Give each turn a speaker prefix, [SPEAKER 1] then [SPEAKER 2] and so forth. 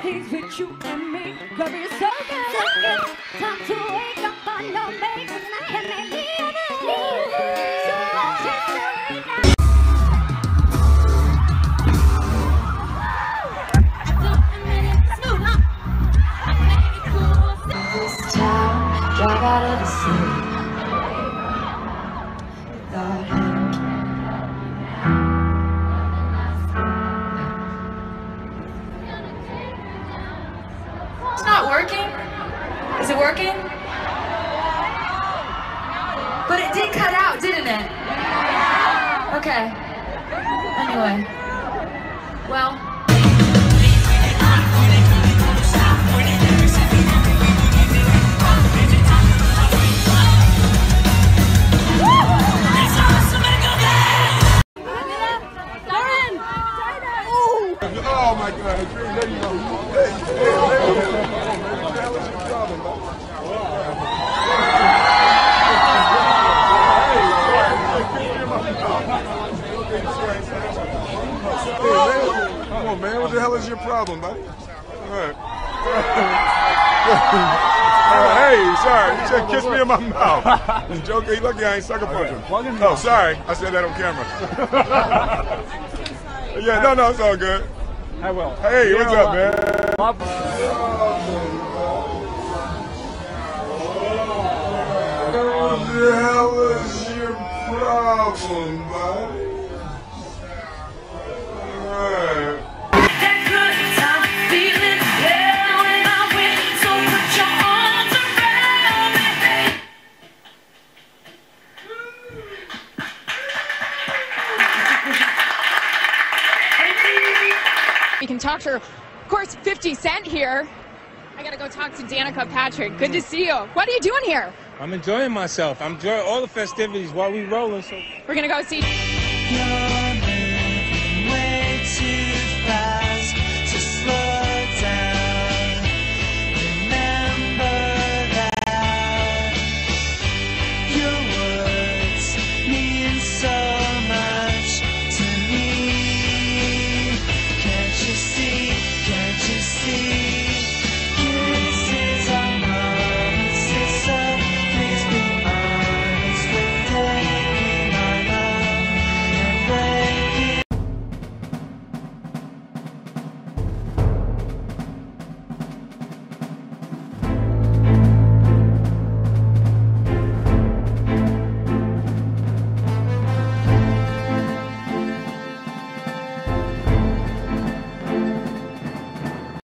[SPEAKER 1] He's with you and me. Love is so good.
[SPEAKER 2] So good. Time to wake up on no
[SPEAKER 3] working. Is it working? But it did cut out, didn't it? Okay. Anyway. Well.
[SPEAKER 4] On, man. What the hell is your problem, buddy? All right. Uh, hey, sorry. You said kiss me in my mouth. Joking? You lucky I ain't sucker punching. Oh, sorry. I said that on camera. yeah, no, no, it's all good.
[SPEAKER 5] I will.
[SPEAKER 4] Hey, what's up, man? What the hell is your problem,
[SPEAKER 6] talk to her. Of course, 50 Cent here. I gotta go talk to Danica Patrick. Good to see you. What are you doing here?
[SPEAKER 5] I'm enjoying myself. I'm enjoying all the festivities while we rolling. So
[SPEAKER 6] We're gonna go see.